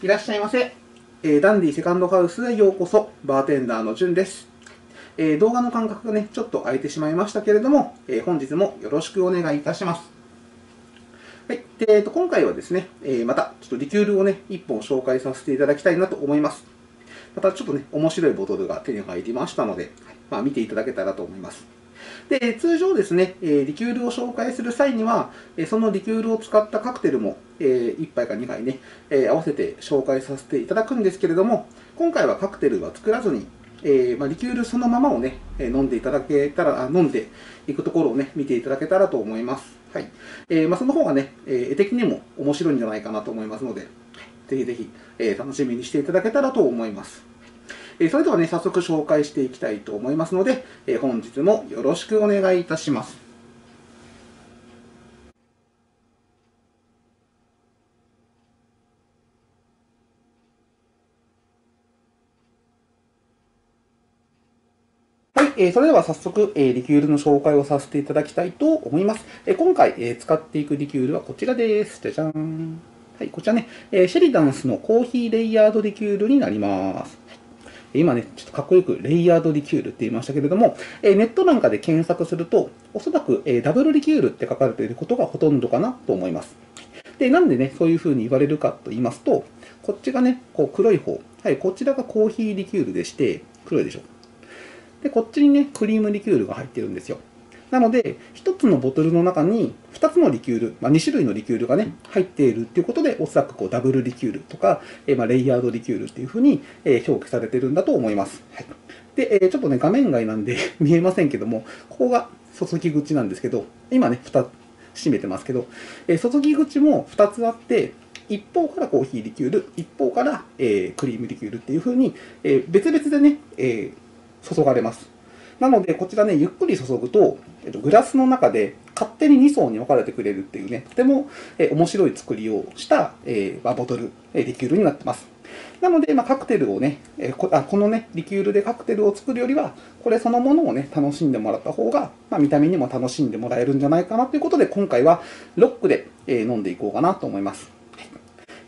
いらっしゃいませ。えーダンディセカンドハウスへようこそ。バーテンダーのじゅんです。えー動画の間隔がね、ちょっと空いてしまいましたけれども、えー本日もよろしくお願いいたします。はい。で、えーと、今回はですね、えまた、ちょっとリキュールをね、一本紹介させていただきたいなと思います。また、ちょっとね、面白いボトルが手に入りましたので、まあ、見ていただけたらと思います。で、通常ですね、えリキュールを紹介する際には、えそのリキュールを使ったカクテルも、え1杯か2杯ね、え合わせて紹介させていただくんですけれども、今回はカクテルは作らずに、えーまあ、リキュールそのままをね、え飲んでいただけたら、飲んでいくところをね、見ていただけたらと思います。はい。えーまあ、その方がね、え絵的にも面白いんじゃないかなと思いますので、ぜひぜひ、えー楽しみにしていただけたらと思います。えーそれではね、早速紹介していきたいと思いますので、えー本日もよろしくお願いいたします。はい、えーそれでは早速、えーリキュールの紹介をさせていただきたいと思います。えー今回、えー使っていくリキュールはこちらです。じゃじゃん。はい、こちらね、えーシェリダンスのコーヒーレイヤードリキュールになります。今ね、ちょっとかっこよくレイヤードリキュールって言いましたけれども、えーネットなんかで検索すると、おそらく、えーダブルリキュールって書かれていることがほとんどかなと思います。で、なんでね、そういうふうに言われるかと言いますと、こっちがね、こう黒い方、はい、こちらがコーヒーリキュールでして、黒いでしょ。で、こっちにね、クリームリキュールが入ってるんですよ。なので、1つのボトルの中に2つのリキュール、まあ、2種類のリキュールがね、入っているっていうことで、おそらくこうダブルリキュールとか、えーまあ、レイヤードリキュールっていうふうに、えー表記されてるんだと思います。はい、で、えーちょっとね、画面外なんで 見えませんけども、ここが注ぎ口なんですけど、今ね、2つ閉めてますけど、えー注ぎ口も2つあって、一方からコーヒーリキュール、一方から、えークリームリキュールっていうふうに、えー別々でね、えー注がれます。なので、こちらね、ゆっくり注ぐと、えっと、グラスの中で勝手に2層に分かれてくれるっていうね、とても、え面白い作りをした、えーまボトル、えリキュールになってます。なので、まあ、カクテルをね、えこあこのね、リキュールでカクテルを作るよりは、これそのものをね、楽しんでもらった方が、まあ、見た目にも楽しんでもらえるんじゃないかなということで、今回はロックで、え飲んでいこうかなと思います。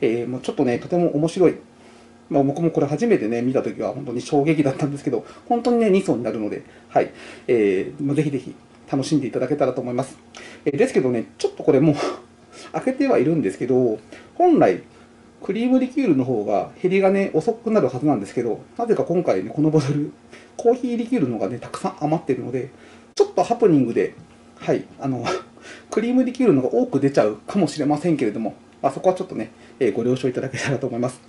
えーもうちょっとね、とても面白い。まあ、僕もこれ初めてね、見たときは本当に衝撃だったんですけど、本当にね、2層になるので、はい。えーもうぜひぜひ楽しんでいただけたらと思います。えーですけどね、ちょっとこれもう 開けてはいるんですけど、本来、クリームリキュールの方が減りがね、遅くなるはずなんですけど、なぜか今回ね、このボトル、コーヒーリキュールの方がね、たくさん余ってるので、ちょっとハプニングで、はい、あの、クリームリキュールの方が多く出ちゃうかもしれませんけれども、まあ、そこはちょっとね、えご了承いただけたらと思います。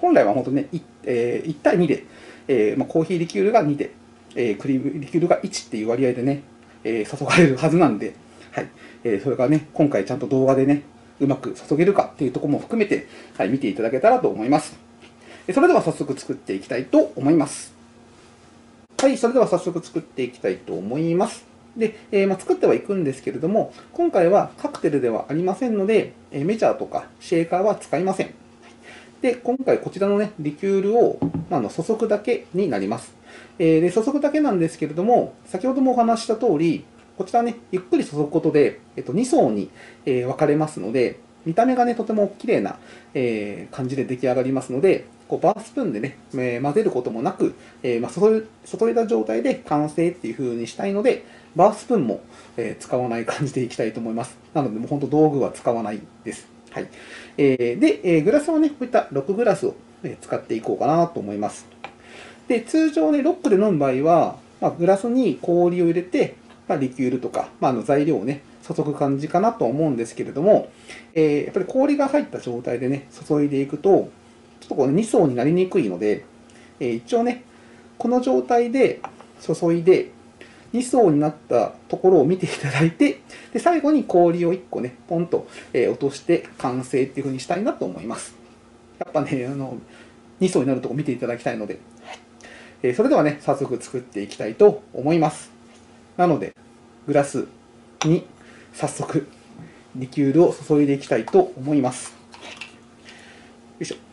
本来は本当ね、いえー1対2で、えーまあ、コーヒーリキュールが2で、えークリームリキュールが1っていう割合でね、え注がれるはずなんで、はいえそれがね、今回ちゃんと動画でね、うまく注げるかっていうところも含めて、はい、見ていただけたらと思います。それでは早速作っていきたいと思います。はい、それでは早速作っていきたいと思います。で、えーまあ、作ってはいくんですけれども、今回はカクテルではありませんので、えメジャーとかシェーカーは使いません。で、今回こちらのね、リキュールを、まあ、の注ぐだけになります。えーで、注ぐだけなんですけれども、先ほどもお話しした通り、こちらね、ゆっくり注ぐことで、えっと、2層に、えー分かれますので、見た目がね、とても綺麗な、えー感じで出来上がりますので、こうバースプーンでね、えー混ぜることもなく、えーまあ、注い注いだ状態で完成っていう風にしたいので、バースプーンも、えー使わない感じでいきたいと思います。なので、もう本当道具は使わないです。はい。えーで、えーグラスはね、こういった6グラスを、えー使っていこうかなと思います。で、通常ね、ロックで飲む場合は、まあ、グラスに氷を入れて、まあ、リキュールとか、まあ、あの材料をね、注ぐ感じかなと思うんですけれども、えーやっぱり氷が入った状態でね、注いでいくと、ちょっとこう、ね、2層になりにくいので、えー一応ね、この状態で注いで、2層になったところを見ていただいて、で最後に氷を1個ね、ポンと、えー落として完成っていう風にしたいなと思います。やっぱね、あの、2層になるとこ見ていただきたいので、えーそれではね、早速作っていきたいと思います。なので、グラスに早速、リキュールを注いでいきたいと思います。よいしょ。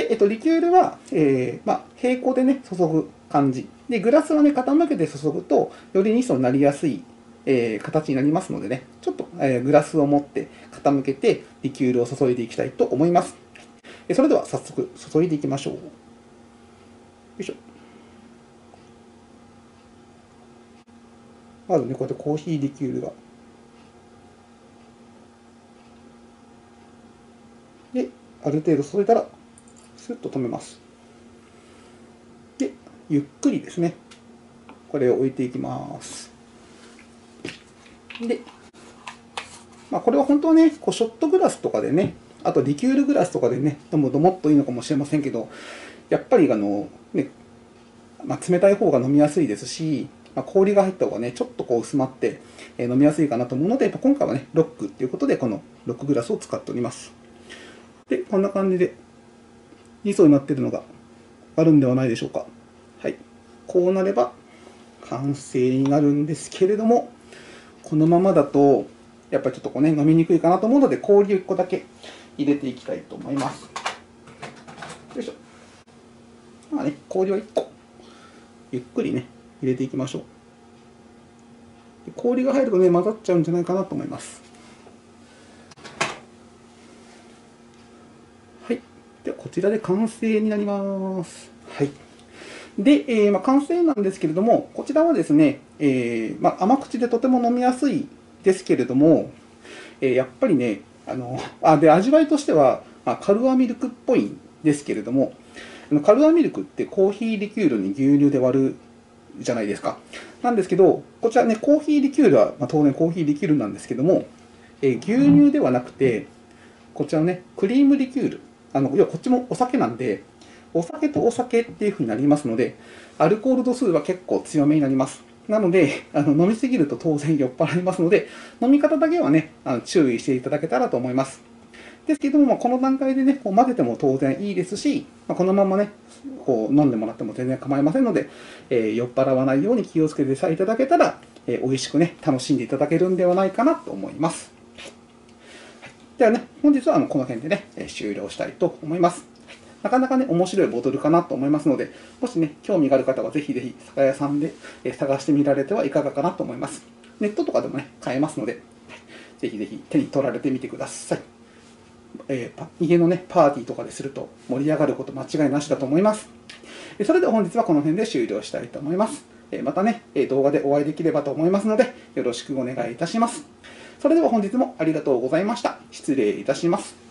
で、えっと、リキュールは、えーまあ、平行でね、注ぐ感じ。で、グラスはね、傾けて注ぐと、より2層になりやすい、えー形になりますのでね、ちょっと、えーグラスを持って傾けて、リキュールを注いでいきたいと思います。それでは早速注いでいきましょう。よいしょ。まずね、こうやってコーヒーリキュールが。で、ある程度注いだら、スッと止めます。で、ゆっくりですね。これを置いていきます。で、まあ、これは本当はね、こうショットグラスとかでね、あとリキュールグラスとかでね、飲むともっといいのかもしれませんけど、やっぱりあの、ね、まあ、冷たい方が飲みやすいですし、まあ、氷が入った方がね、ちょっとこう薄まって、え飲みやすいかなと思うので、やっぱ今回はね、ロックっていうことで、このロックグラスを使っております。で、こんな感じで、2層になってるのがあるんではないでしょうか。はい。こうなれば完成になるんですけれども、このままだと、やっぱりちょっとこうね、飲みにくいかなと思うので、氷を1個だけ入れていきたいと思います。よいしょ。まあね、氷を1個、ゆっくりね、入れていきましょう。氷が入るとね、混ざっちゃうんじゃないかなと思います。はい。では、こちらで完成になります。はい。で、えー、まあ、完成なんですけれども、こちらはですね、えー、まあ、甘口でとても飲みやすいですけれども、えー、やっぱりね、あのあで味わいとしては、まあ、カルアミルクっぽいんですけれども、カルアミルクってコーヒーリキュールに牛乳で割るじゃないですか。なんですけど、こちらね、コーヒーリキュールは、まあ、当然コーヒーリキュールなんですけども、えー、牛乳ではなくて、こちらのね、クリームリキュール。あの要はこっちもお酒なんで、お酒とお酒っていうふうになりますので、アルコール度数は結構強めになります。なので、あの飲みすぎると当然酔っ払いますので、飲み方だけはね、あの注意していただけたらと思います。ですけども、ま、この段階でね、こう混ぜても当然いいですし、ま、このままね、こう飲んでもらっても全然構いませんので、えー、酔っ払わないように気をつけてさいただけたら、えー、美味しくね、楽しんでいただけるんではないかなと思います。ではね、本日はあのこの辺でね、終了したいと思います。なかなかね、面白いボトルかなと思いますので、もしね、興味がある方はぜひぜひ酒屋さんで探してみられてはいかがかなと思います。ネットとかでもね、買えますので、ぜひぜひ手に取られてみてください。えー、家のね、パーティーとかですると盛り上がること間違いなしだと思います。それでは本日はこの辺で終了したいと思います。またね、動画でお会いできればと思いますので、よろしくお願いいたします。それでは本日もありがとうございました。失礼いたします。